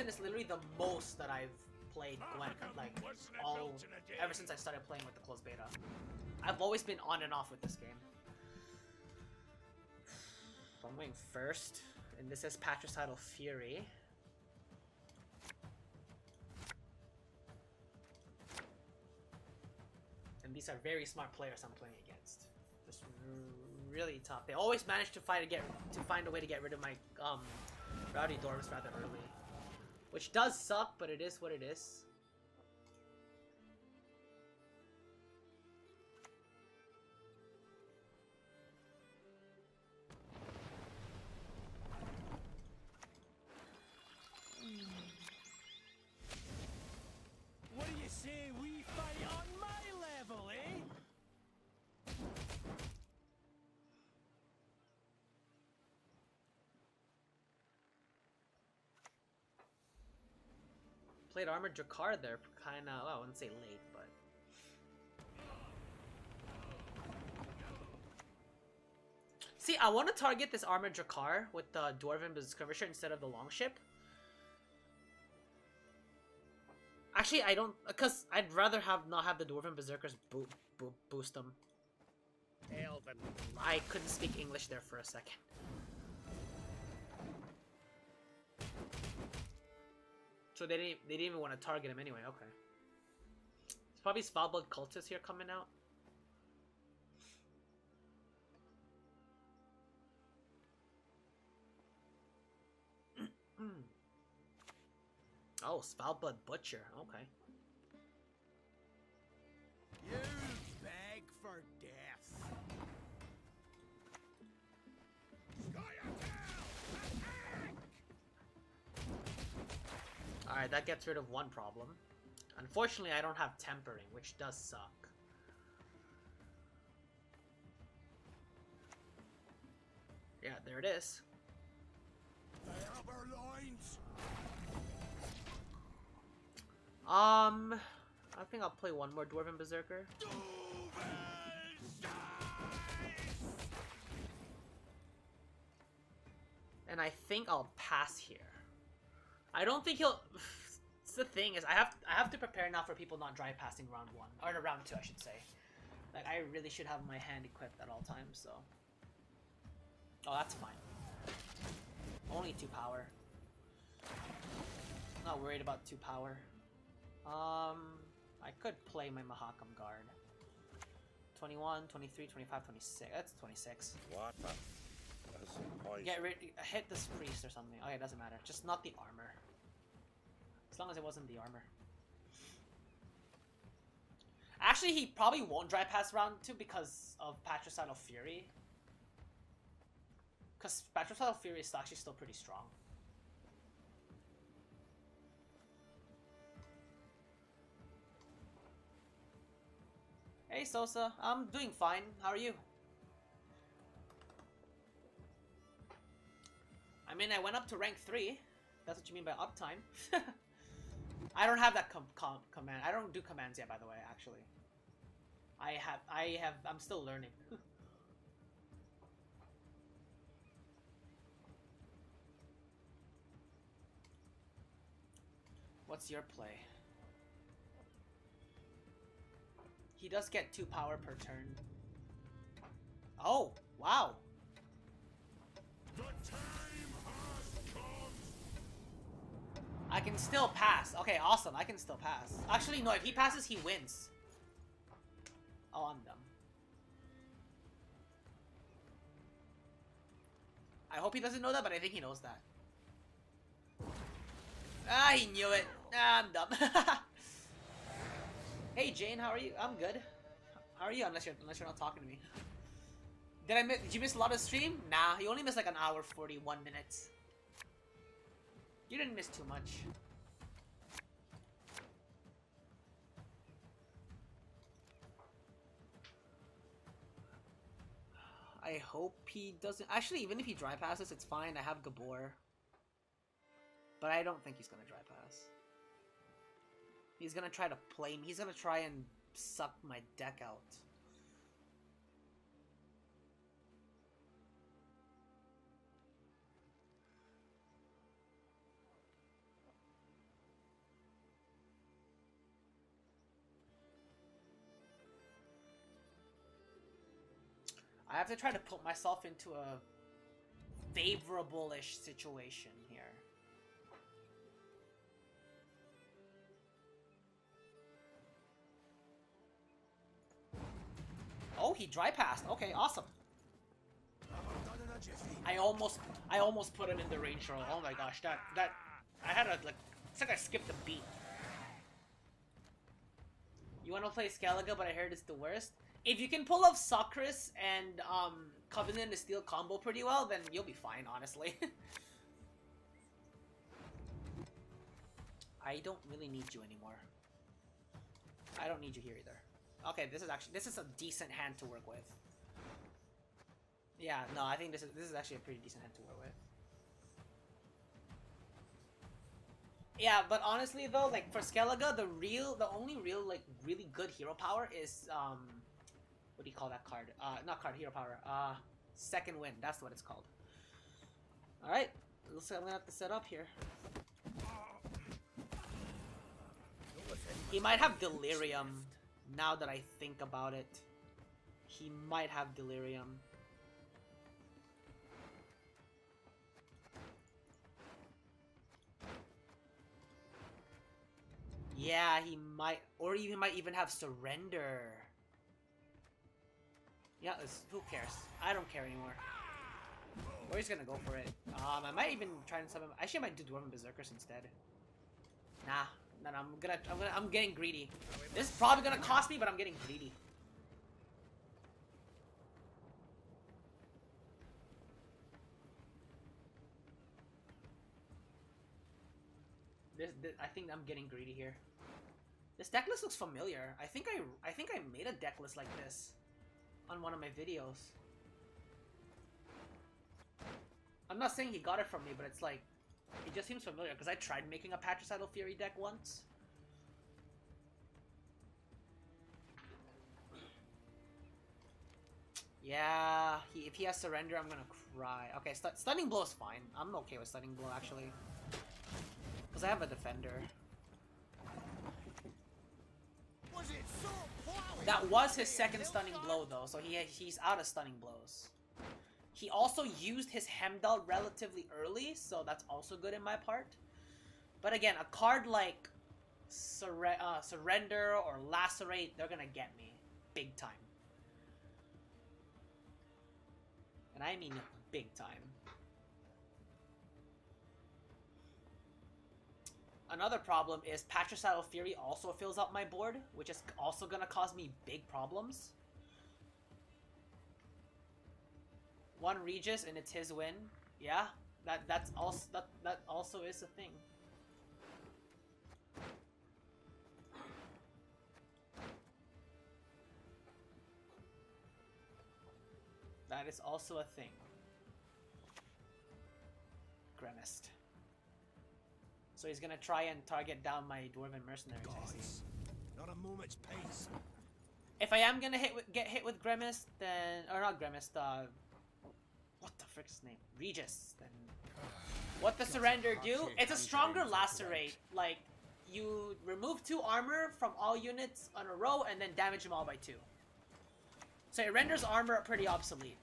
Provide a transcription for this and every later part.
season is literally the most that I've played Gwent, like, all, ever since I started playing with the closed beta. I've always been on and off with this game. So I'm going first, and this is Patricidal Fury. And these are very smart players I'm playing against. Just really tough. They always manage to find get to find a way to get rid of my um rowdy dorms rather early. Which does suck, but it is what it is. Played Armored Drakkar there, kinda, well, I wouldn't say late, but... See, I want to target this Armored Drakkar with the Dwarven Skirmisher instead of the Longship. Actually, I don't, because I'd rather have not have the Dwarven Berserkers bo bo boost them. Elven. I couldn't speak English there for a second. So they didn't they didn't even want to target him anyway, okay. It's probably Svalblod cultists here coming out. oh, Svalblod Butcher, okay. You Alright, that gets rid of one problem. Unfortunately, I don't have tempering, which does suck. Yeah, there it is. They have our lines. Um, I think I'll play one more Dwarven Berserker. And I think I'll pass here. I don't think he'll... The thing is, I have I have to prepare now for people not dry passing round one or round two, I should say. Like I really should have my hand equipped at all times. So. Oh, that's fine. Only two power. Not worried about two power. Um, I could play my Mahakam Guard. 21, 23, 25, 26. That's 26. What? Get rid, hit this priest or something. Okay, it doesn't matter. Just not the armor. As long as it wasn't the armor. Actually, he probably won't dry pass round two because of Patricidal Fury. Because Patricidal Fury is actually still pretty strong. Hey Sosa, I'm doing fine. How are you? I mean, I went up to rank 3. That's what you mean by uptime. I don't have that com com command. I don't do commands yet, by the way, actually. I have, I have, I'm still learning. What's your play? He does get two power per turn. Oh, wow. I can still pass. Okay, awesome. I can still pass. Actually, no. If he passes, he wins. Oh, I'm dumb. I hope he doesn't know that, but I think he knows that. Ah, he knew it. Ah, I'm dumb. hey, Jane, how are you? I'm good. How are you? Unless you're unless you're not talking to me. Did I miss? Did you miss a lot of stream? Nah, you only missed like an hour, forty-one minutes. You didn't miss too much. I hope he doesn't. Actually, even if he dry passes, it's fine. I have Gabor. But I don't think he's gonna dry pass. He's gonna try to play me. He's gonna try and suck my deck out. I have to try to put myself into a favorable-ish situation here. Oh, he dry passed. Okay, awesome. I almost, I almost put him in the range roll. Oh my gosh, that, that, I had a like, it's like I skipped a beat. You want to play Skellige, but I heard it's the worst. If you can pull off Socris and um, Covenant to Steel combo pretty well, then you'll be fine, honestly. I don't really need you anymore. I don't need you here either. Okay, this is actually this is a decent hand to work with. Yeah, no, I think this is this is actually a pretty decent hand to work with. Yeah, but honestly though, like for Skellige, the real, the only real like really good hero power is um, what do you call that card? Uh, not card, hero power. Uh, second wind. That's what it's called. All right, looks like I'm gonna have to set up here. He might have delirium. Now that I think about it, he might have delirium. Yeah, he might, or he might even have surrender. Yeah, it's, who cares? I don't care anymore. Or he's gonna go for it. Um, I might even try and summon. Actually, I might do Dwarven Berserkers instead. Nah, no, no, I'm gonna, I'm gonna, I'm getting greedy. This is probably gonna cost me, but I'm getting greedy. This, this, I think I'm getting greedy here. This deck list looks familiar. I think I, I think I made a deck list like this on one of my videos. I'm not saying he got it from me, but it's like, it just seems familiar because I tried making a Patricidal Fury deck once. Yeah, he, if he has Surrender, I'm gonna cry. Okay, st Stunning Blow is fine. I'm okay with Stunning Blow, actually. Because I have a Defender. That was his second Stunning Blow, though, so he he's out of Stunning Blows. He also used his Hemdall relatively early, so that's also good in my part. But again, a card like uh, Surrender or Lacerate, they're gonna get me. Big time. And I mean big time. Another problem is Patricidal Fury also fills up my board, which is also gonna cause me big problems. One Regis and it's his win. Yeah, that that's also that that also is a thing. That is also a thing. Gremist. So he's gonna try and target down my dwarven mercenaries. Guys, not a moment's pace. If I am gonna hit get hit with Gremist, then or not Gremist, uh, what the frick's name? Regis. Then what the surrender do? It's a stronger lacerate. Like you remove two armor from all units on a row and then damage them all by two. So it renders armor pretty obsolete.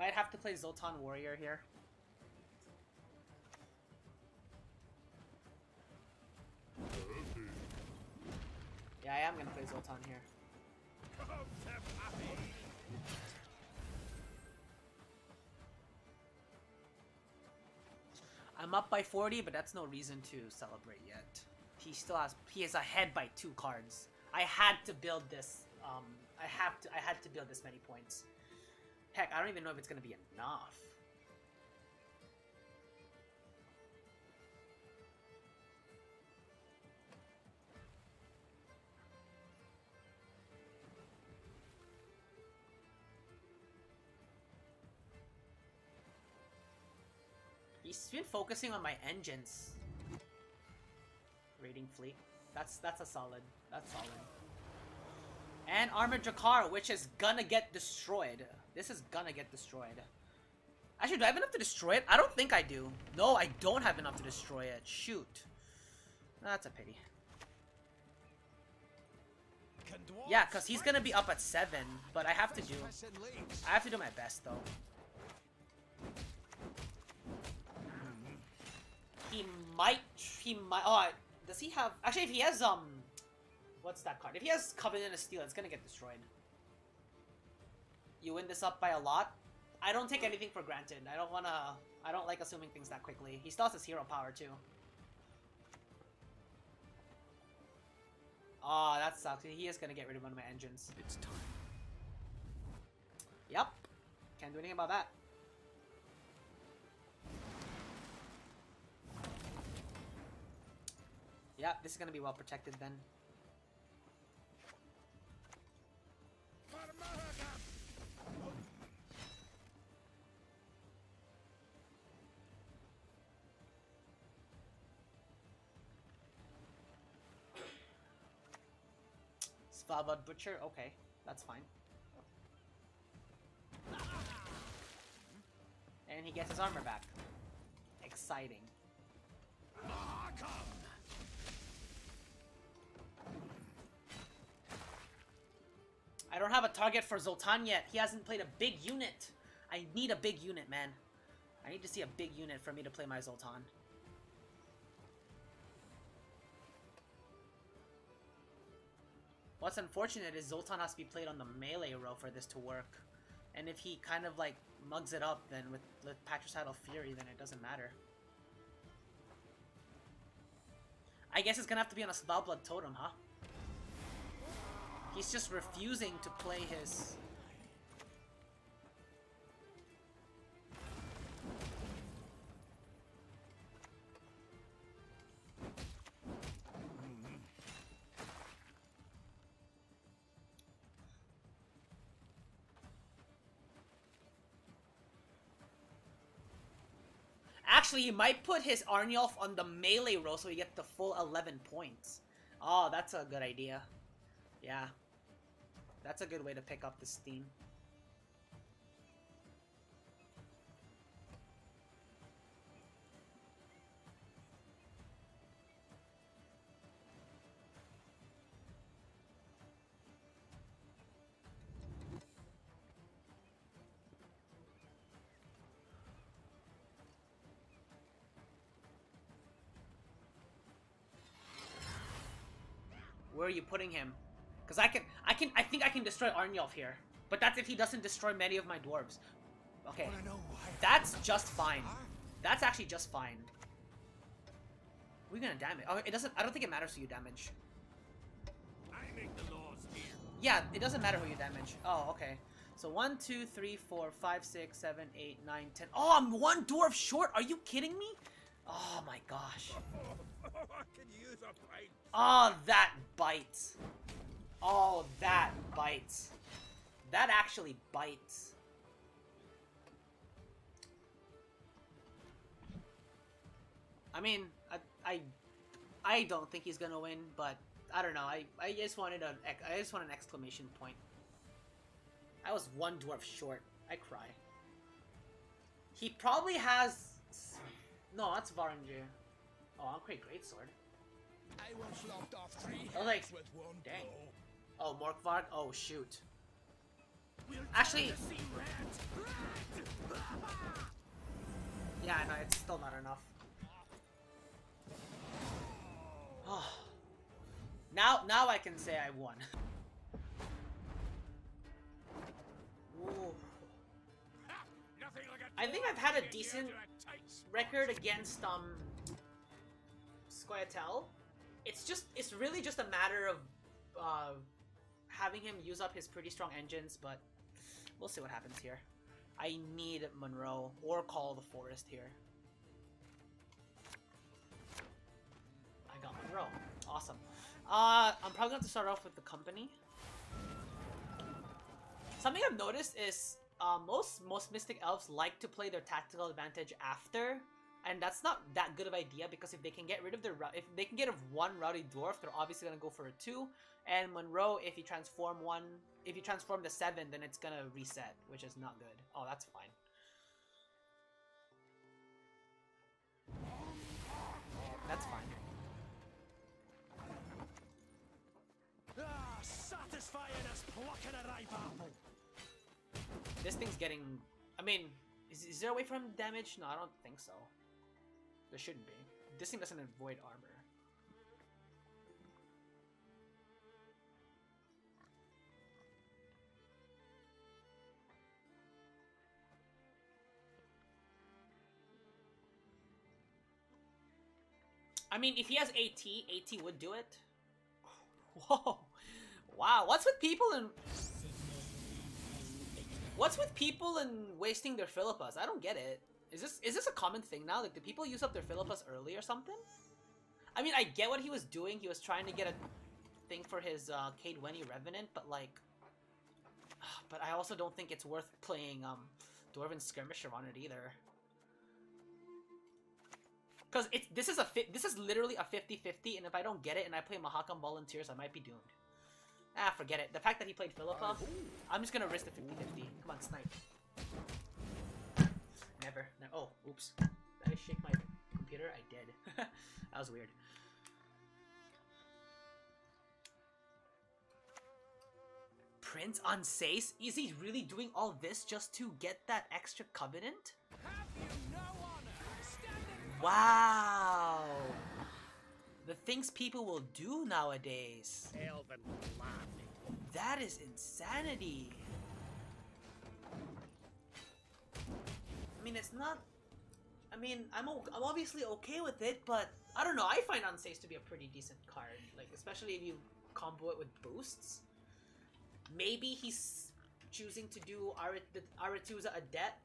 Might have to play Zoltan Warrior here. Yeah, I am gonna play Zoltan here. I'm up by 40, but that's no reason to celebrate yet. He still has he is ahead by two cards. I had to build this. Um, I have to. I had to build this many points. Heck, I don't even know if it's gonna be enough. He's been focusing on my engines. Raiding fleet. That's that's a solid. That's solid. And armored Drakkar, which is gonna get destroyed. This is gonna get destroyed. Actually, do I have enough to destroy it? I don't think I do. No, I don't have enough to destroy it. Shoot. That's a pity. Yeah, because he's gonna be up at 7, but I have to do... I have to do my best, though. He might... He might... Oh, does he have... Actually, if he has, um... What's that card? If he has Covenant of Steel, it's gonna get destroyed. You win this up by a lot? I don't take anything for granted. I don't wanna... I don't like assuming things that quickly. He still has his hero power, too. Oh, that sucks. He is gonna get rid of one of my engines. It's time. Yep. Can't do anything about that. Yep, this is gonna be well protected then. Svalblod Butcher? Okay, that's fine. And he gets his armor back. Exciting. I don't have a target for Zoltan yet. He hasn't played a big unit. I need a big unit, man. I need to see a big unit for me to play my Zoltan. What's unfortunate is Zoltan has to be played on the melee row for this to work. And if he kind of like mugs it up, then with, with Patricidal Fury, then it doesn't matter. I guess it's gonna have to be on a Svalblod Totem, huh? He's just refusing to play his... Actually, he might put his Arnulf on the melee row so he gets the full 11 points. Oh, that's a good idea. Yeah. That's a good way to pick up the steam. Are you putting him? Because I can, I can, I think I can destroy Arnulf here. But that's if he doesn't destroy many of my dwarves. Okay, Wanna know why? that's just fine. That's actually just fine. We're gonna damage. Oh, it doesn't. I don't think it matters who you damage. I make the laws here. Yeah, it doesn't matter who you damage. Oh, okay. So one, two, three, four, five, six, seven, eight, nine, ten. Oh, I'm one dwarf short. Are you kidding me? Oh my gosh. I can use a pint. Oh, that bites. Oh, that bites. That actually bites. I mean, I, I, I don't think he's gonna win, but I don't know. I, I just wanted a, I just want an exclamation point. I was one dwarf short. I cry. He probably has. No, that's Varinger. Oh, I'll create Greatsword. I once lopped off three was like, with one dang. blow. Oh, Morkvarg? Oh, shoot. We'll Actually- sea rat. Yeah, no, it's still not enough. Oh. Now, now I can say I won. Ooh. Ha! Nothing like a I think I've had a decent into a tight spot. record against um Scoia'tael. It's just it's really just a matter of uh having him use up his pretty strong engines, but we'll see what happens here. I need Monroe or Call the Forest here. I got Monroe. Awesome. Uh, I'm probably going to start off with the company. Something I've noticed is uh, most most Mystic Elves like to play their tactical advantage after and that's not that good of idea because if they can get rid of their if they can get rid of one rowdy dwarf, they're obviously gonna go for a two. And Monroe, if you transform one, if you transform the seven, then it's gonna reset, which is not good. Oh, that's fine. That's fine. Ah, satisfying as plucking a ripe apple. This thing's getting. I mean, is, is there a way for him to damage? No, I don't think so. There shouldn't be. This thing doesn't avoid armor. I mean, if he has AT, AT would do it. Whoa. Wow, what's with people in What's with people and wasting their Philippas? I don't get it. Is this is this a common thing now? Like, do people use up their Philippas early or something? I mean, I get what he was doing. He was trying to get a thing for his uh, Cade Wenny Revenant, but like, but I also don't think it's worth playing um Dwarven Skirmisher on it either. Cause it's this is a this is literally a 50-50, and if I don't get it and I play Mahakam Volunteers, I might be doomed. Ah, forget it. The fact that he played Philippa, I'm just gonna risk the 50-50. Come on, snipe. Oops. Did I shake my computer? I did. that was weird. Prince Anséis? Is he really doing all this just to get that extra covenant? No? Wow! The things people will do nowadays. That is insanity. I mean, it's not. I mean, I'm o- I'm obviously okay with it, but I don't know. I find Anséis to be a pretty decent card, like especially if you combo it with boosts. Maybe he's choosing to do Arit- the Aretuza Adept,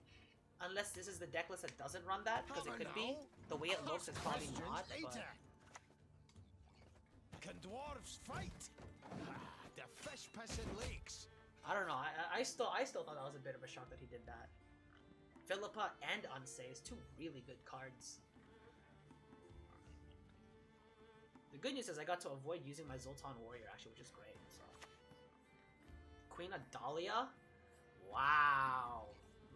unless this is the deck list that doesn't run that, because it could be. The way it looks, it's probably not. But... Can dwarves fight? The fish lakes. I don't know. I, I I still I still thought that was a bit of a shock that he did that. Philippa and Anséis is two really good cards. The good news is I got to avoid using my Zoltan Warrior actually, which is great. So. Queen of Dahlia? Wow.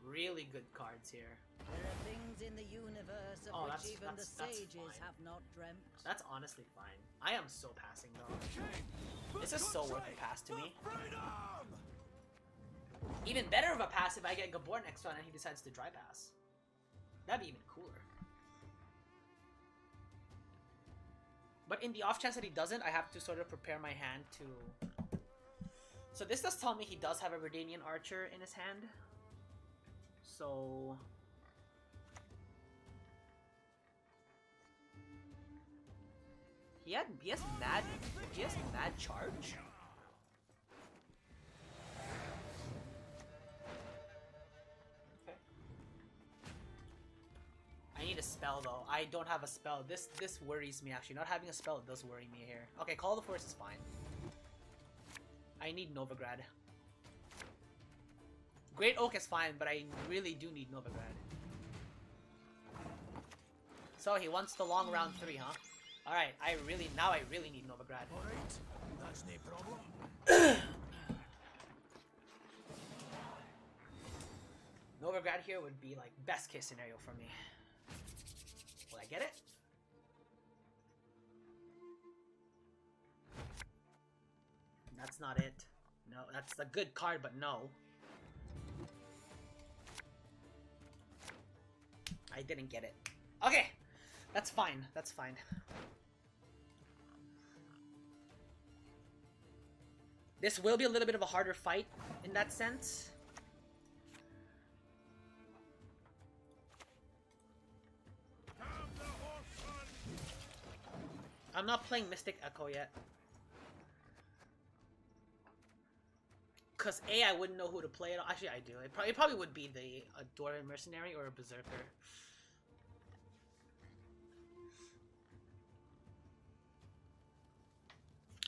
Really good cards here. There are things in the universe of Oh, which that's- even that's- the that's sages fine. have not dreamt. That's honestly fine. I am so passing though. King, This is so worth a pass to me. Freedom! Even better of a pass if I get Gabor next round and he decides to dry pass. That'd be even cooler. But in the off chance that he doesn't, I have to sort of prepare my hand to... So this does tell me he does have a Redanian Archer in his hand. So... He had he has mad he has mad charge. Need a spell though. I don't have a spell. This this worries me actually. Not having a spell does worry me here. Okay, Call of the Forest is fine. I need Novigrad. Great Oak is fine, but I really do need Novigrad. So he wants the long round three, huh? Alright, I really now I really need Novigrad. Alright, that's no problem. Novigrad here would be like best case scenario for me. Get it? That's not it. No, that's a good card, but no. I didn't get it. Okay, that's fine. That's fine. This will be a little bit of a harder fight in that sense. I'm not playing Mystic Echo yet. Cause A, I wouldn't know who to play it. Actually, I do. It probably, it probably would be the a Dwarven Mercenary or a Berserker.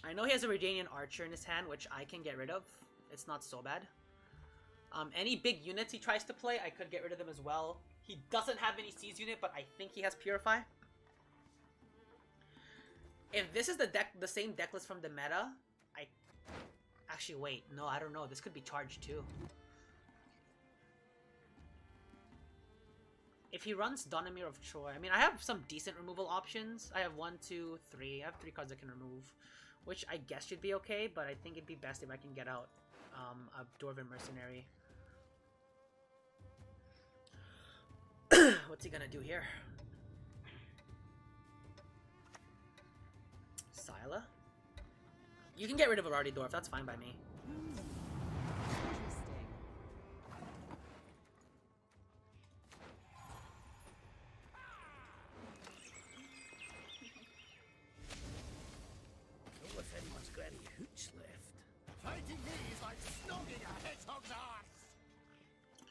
I know he has a Redanian Archer in his hand, which I can get rid of. It's not so bad. Um, any big units he tries to play, I could get rid of them as well. He doesn't have any Seize unit, but I think he has Purify. If this is the deck, the same deck list from the meta, I actually wait. No, I don't know. This could be charged too. If he runs Donimir of Troy, I mean, I have some decent removal options. I have one, two, three. I have three cards I can remove, which I guess should be okay. But I think it'd be best if I can get out um, a Dwarven Mercenary. What's he gonna do here? Scylla? You can get rid of Arati Dwarf, that's fine by me. Interesting. Who if anyone's got any hooch left? Fighting me is like snogging a hedgehog's arse.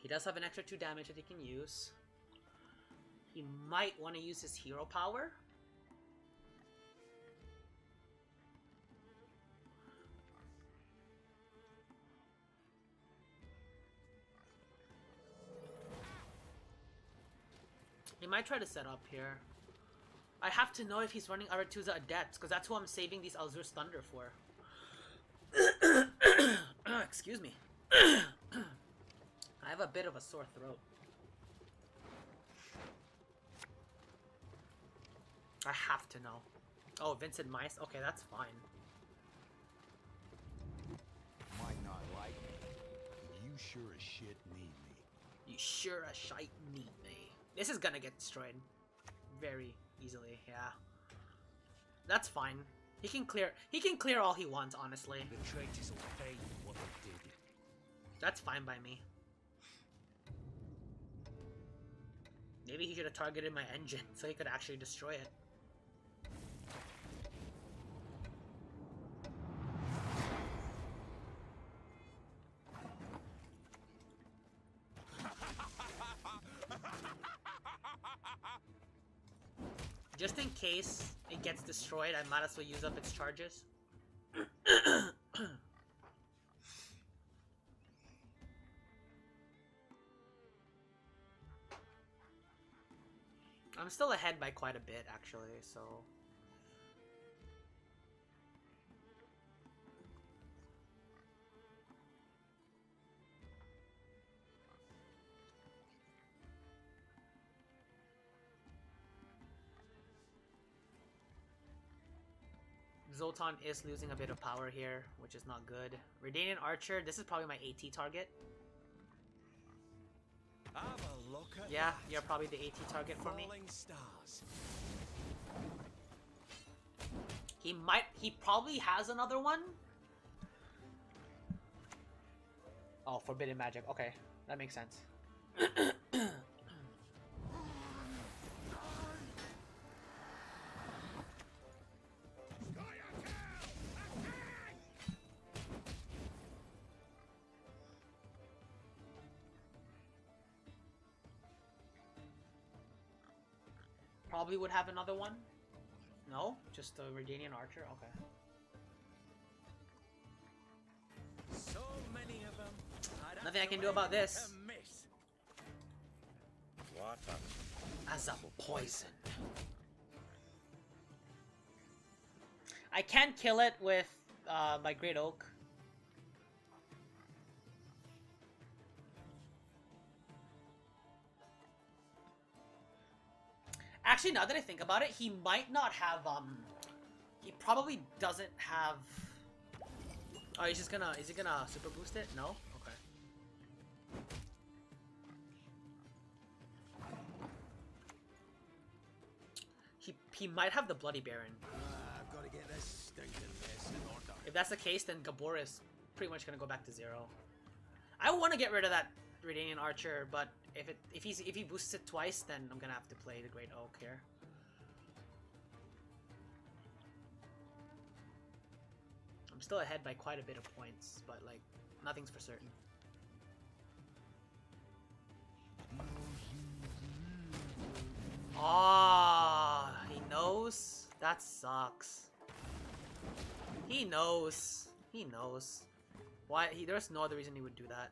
He does have an extra 2 damage that he can use. He might want to use his hero power. He might try to set up here. I have to know if he's running Aretuza Adepts, because that's who I'm saving these Alzur's Thunder for. Excuse me. I have a bit of a sore throat. I have to know. Oh, Vincent Meis? Okay, that's fine. Might not like me, you sure as shit need me. You sure as shite need me. This is gonna get destroyed. Very easily, yeah. That's fine. He can clear he can clear all he wants, honestly. The traitors will pay for what they did. That's fine by me. Maybe he should have targeted my engine so he could actually destroy it. Case it gets destroyed, I might as well use up its charges. I'm still ahead by quite a bit, actually, so... Zoltan is losing a bit of power here, which is not good. Redanian Archer, this is probably my AT target. Have a look at Yeah, you're probably the AT target for me. Stars. He might, he probably has another one. Oh, Forbidden Magic. Okay, that makes sense. Probably would have another one. No, just the Redanian Archer. Okay. So many of them. I'd Nothing I can do about this. a miss. What a As a poison. I can kill it with uh, my Great Oak. Actually, now that I think about it, he might not have, um... He probably doesn't have... Oh, he's just gonna... Is he gonna super boost it? No? Okay. He, he might have the Bloody Baron. Ah, I've got to get this stinking mess in order. If that's the case, then Gabor is pretty much gonna go back to zero. I want to get rid of that Redanian Archer, but if it if he's if he boosts it twice, then I'm gonna have to play the Great Oak here. I'm still ahead by quite a bit of points, but like nothing's for certain. Ah, he knows. That sucks. He knows. He knows. Why? He, there's no other reason he would do that.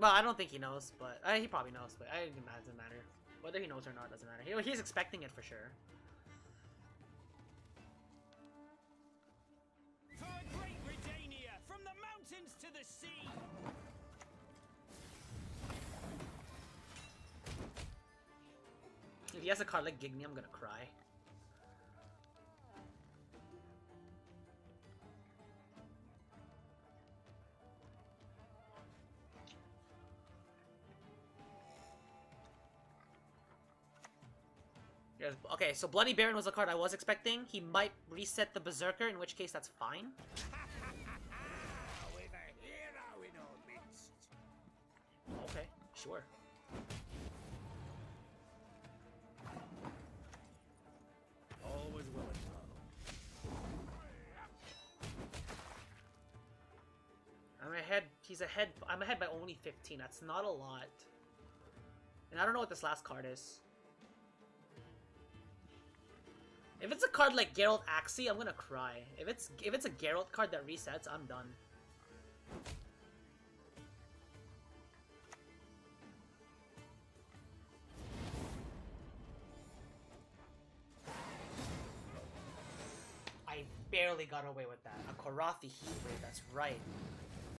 Well, I don't think he knows, but uh, he probably knows. But I, it doesn't matter. Whether he knows or not doesn't matter. He, he's expecting it for sure. For great Redania, from the mountains to the sea! If he has a card like Gigny, I'm gonna cry. Okay, so Bloody Baron was a card I was expecting. He might reset the Berserker, in which case that's fine. With a hero in our midst. Okay, sure. Always willing to I'm ahead. He's ahead. I'm ahead by only 15. That's not a lot. And I don't know what this last card is. If it's a card like Geralt Axie, I'm gonna cry. If it's if it's a Geralt card that resets, I'm done. I barely got away with that. A Korathi Heatwave, that's right.